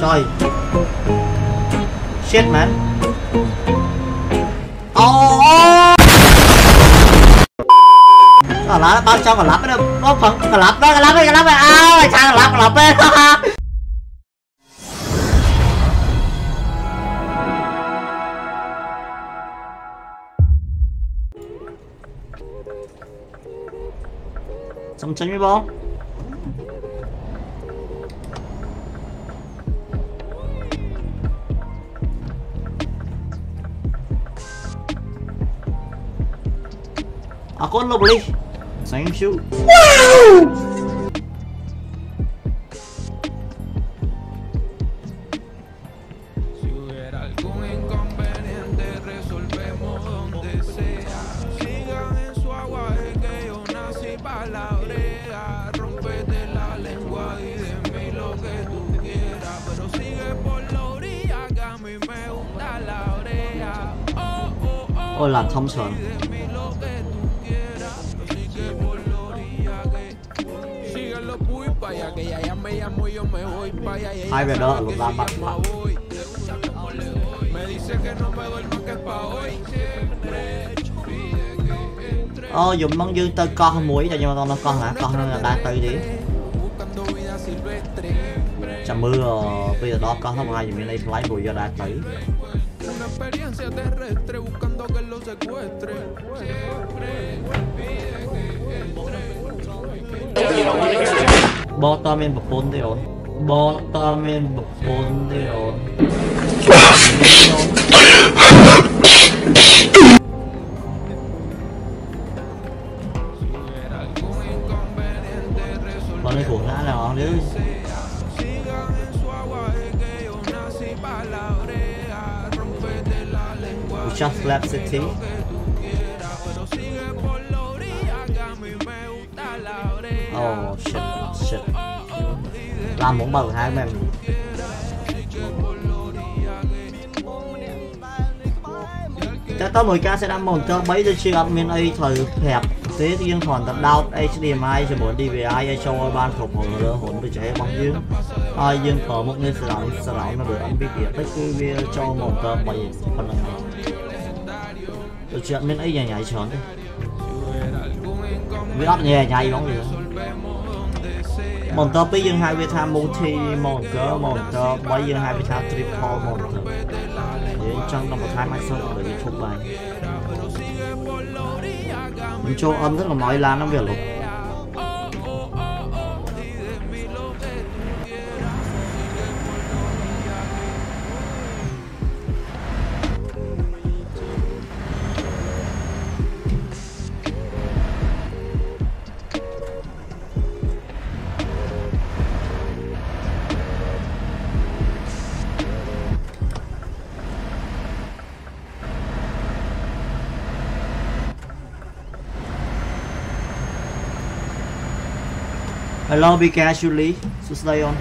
trời. Shit man oh, oh. còn lá bao cho còn lắp đấy đâu phần còn lắp đó còn lắp đấy còn lắp đấy à sao còn lắp còn lắp đấy xong chân với bố. Ako lo boleh. Sayang shoot. Si hubiera algún inconveniente, resolvemos donde sea. Sigan en su agua, es que yo nací para la brea. Rompete la lengua y de mí lo que tú quieras. Pero sigue por la orilla, que a mí me gusta la brea. Oh, oh, oh. Ôi làm es pa' hoy. Siempre pide que entre. Ờ dùng mong dương tơi con muối cho nhưng mà con nó con hả con nó là đa tơi đi Buscando vida silvestre. chà mưa ờ, bây giờ đó con không ai dùng đây lấy bùi do đa tấy Una experiencia terrestre buscando que lo secuestre. Siempre pide que entre. បតមានប្រពន្ធទេអូន បតមានប្រពន្ធទេអូន Si hubiera algún inconveniente, បងនេះគ្រោះណាស់ណាស់អស់នេះ Sigan en su agua, es que yo nací pa' la brea. Rompete la lengua. Just Slap City que tú quieras, pero sigue por la orilla que a mí me gusta la brea. Oh shit shit làm muốn bầu hai em Chắc tới 10k sẽ đăng một cho bấy cho chưa admin A thời hẹp. Thế riêng hoàn tập đau HDMI cho muốn DVI ai cho ban phục hồi lỡ hồn bị trẻ, bóng dương ai dương thở một nên sẽ lỏng sẽ lỏng nó được ăn bị địa tích cứ video cho một tờ bảy phần này. Tôi chuyện mình ấy nhảy nhảy trốn đi. Vì ấp nhảy nhảy bóng gì បន្ទាប់ពីយើងហៅវាថា multi monitor monitor 3យើងហៅវាថា triple monitor យើងចង់ដល់បន្ថែមអាចសូមលើ YouTube បានខ្ញុំចូលអមទៅកម្លោយឡានហ្នឹងវាលុប along be casually, so stay on.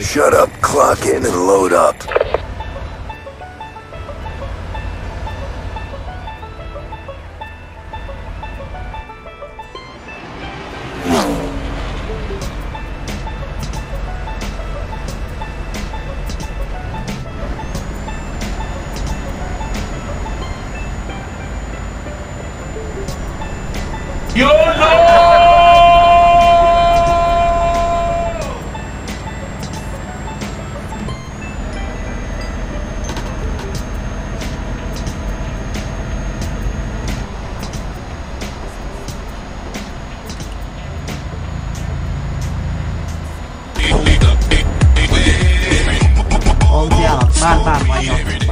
Shut up, clock in and load up. Ban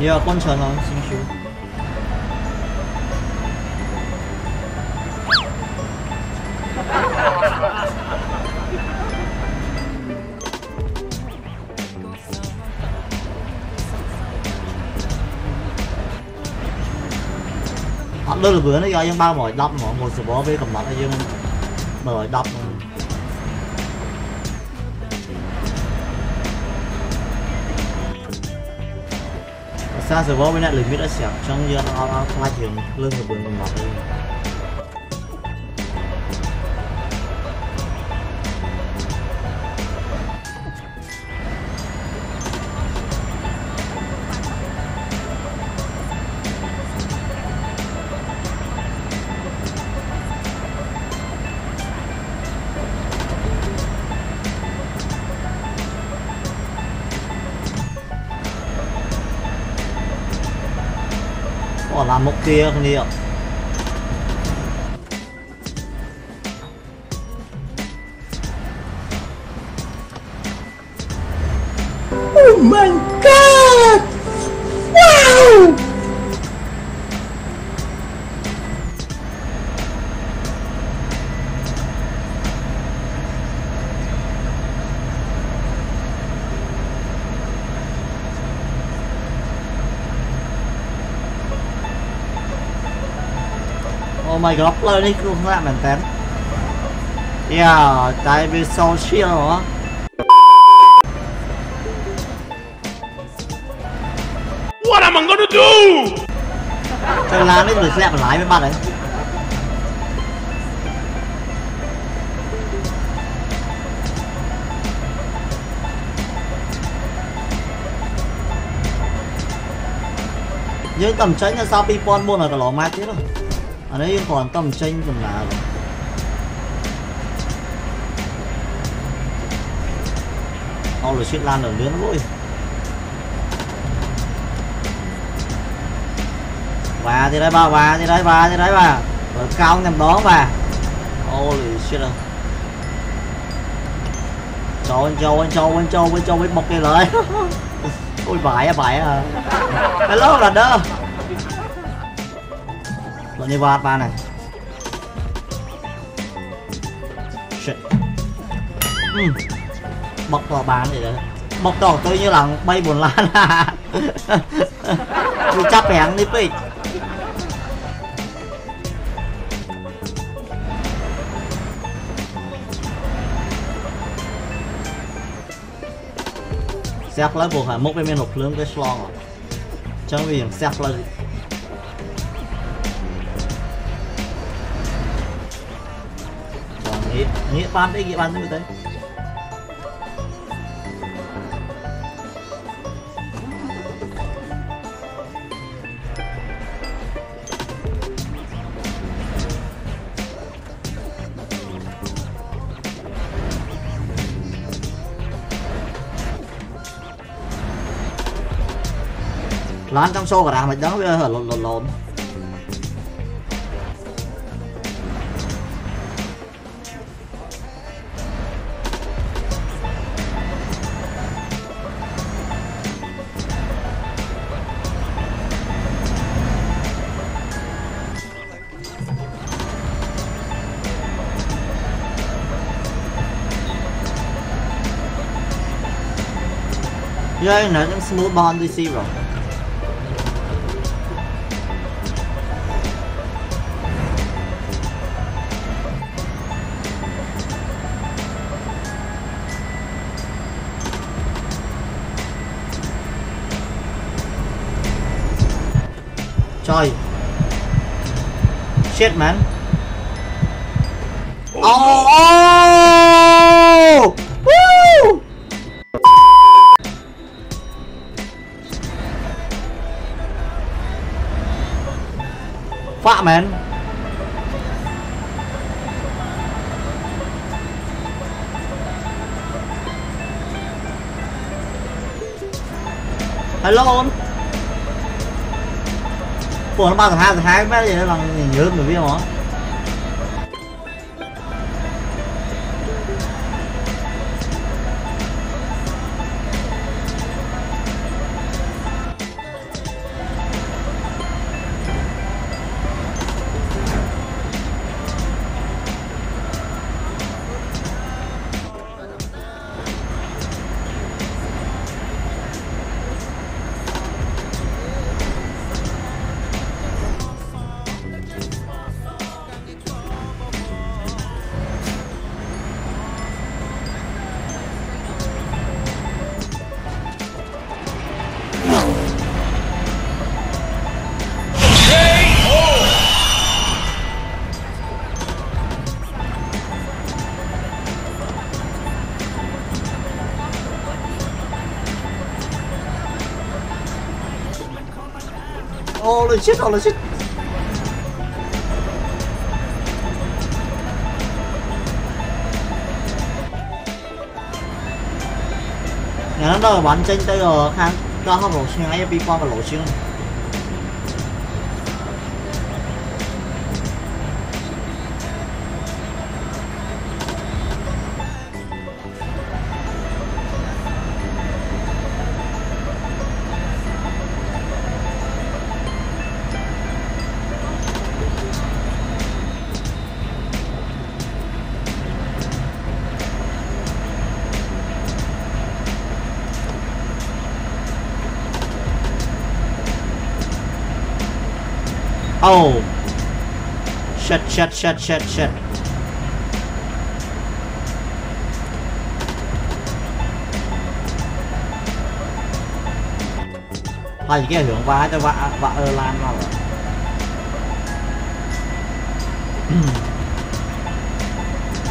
Yeah, con chờ nó xin chú. họ là bữa nó do dân ba mỏi đập mà một số bó với cầm mặt dân mỏi đập សារ server វាអ្នក limit ឲ្យស្រាប់អញ្ចឹងយើងអត់អត់ខ្លាចរឿងភ្លើងរបើងកំណត់ទេ Làm kia không đi ạ Oh my god! Oh my god, Planet không làm bản tán Yeah, tại vì sao shit hả? What am I gonna do? Trời láng đấy, được sẽ làm lái với bạn đấy Nhưng tầm cháy là sao Pipon buồn là cả lò mát chết rồi ở đây còn tầm tranh còn là Tao là chuyện lan ở lưới nó rồi Bà thì đấy ba bà thì đấy ba thì đấy ba, Ở cao nhằm đó bà. Holy shit à. Trời anh trời anh trời anh trời anh trời ơi, bọc cái lời. Ôi bãi à, bãi à Hello là đơ bọn này vạt ba này. Shit. Ừ. bọc vào bán vậy đấy. Bọc đỏ tôi như là bay buồn lan. Tôi chấp bèn đi bị xe lấy buộc hả? Mốc bên mình hộp lương cái slong à? Chẳng vì xe lấy nghĩa ban đấy, nghĩa ban như thế lán trong xô cả đà mày đó, bây giờ lộn lộn lộn. Yeah, nó những smooth bond DC rồi. Trời. Shit man. Oh, oh! Fuck mến. Hello. Ủa, nó ba thằng hai thằng hai, mấy gì đó bằng nhớ người biết không holy shit holy shit nhà nó đâu bắn trên tay rồi khang đó không lộ xuyên ấy đi qua và lộ xuyên. Oh. Shit, shit, shit, shit, shit. Thôi cái hưởng vá cho vợ ơ Lan vào rồi.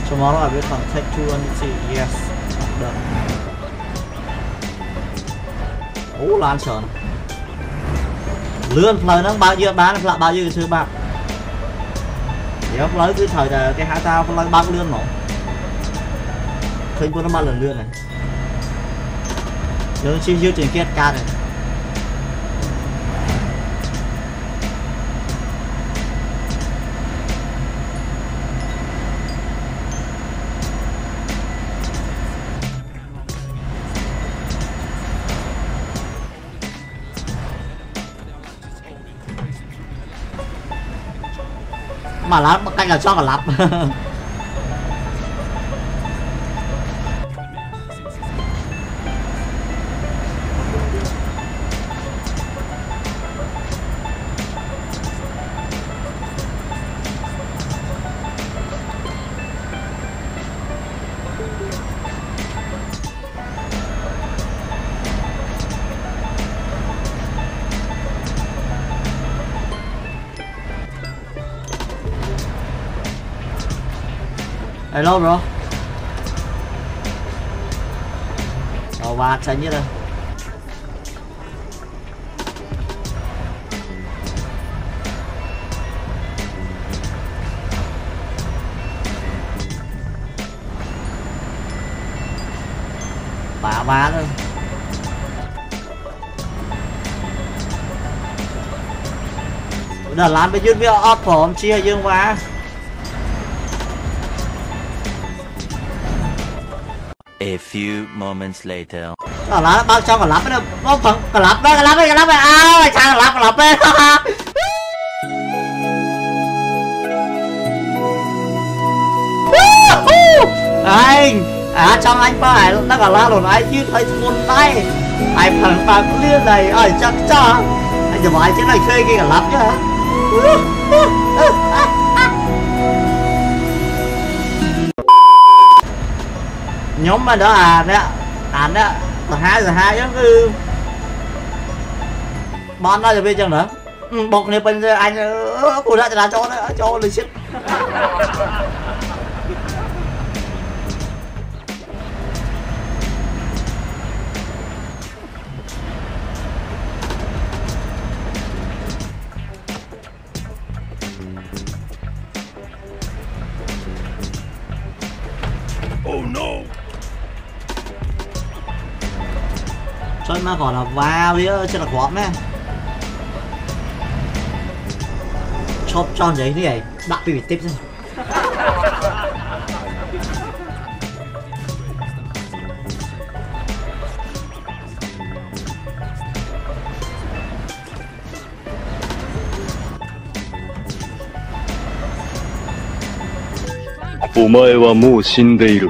Tomorrow I will contact you and see yes. Được. Ú Lan sờn lươn lời nó bao nhiêu bán là bao nhiêu thưa bạn thì lấy cái thời cái hả tao lấy bao lươn nổ. Khinh của nó bao lần lươn này nhớ chi dư tiền kết ca này mà lắp cách là cho cả lắp Hello, bro. Đầu ba xanh nhất đây? Bả bá thôi. Đợt làm bên dưới với ớt phổm chia dương quá. A few moments later. Cả lá bao trong còn lắp đấy bao phần đấy còn lắp đấy cả lắp đấy à mày sang cả lắp cả đấy anh à trong anh phải nó còn lá rồi anh chứ thấy một tay? Anh phẳng phẳng liên này? Ở chắc chắc anh giờ bảo anh này thuê cái cả lắp chứ nhóm mà đó à đấy ảnh á là hai giờ hai giống như bọn nó giờ bây giờ nữa ừ, bột này bên anh cô đã là cho nó cho lịch sức Trời mà còn là vào đi chứ là quả mẹ chóp tròn giấy như vậy Đặt bị tiếp xem Omae wa mou shindeiru.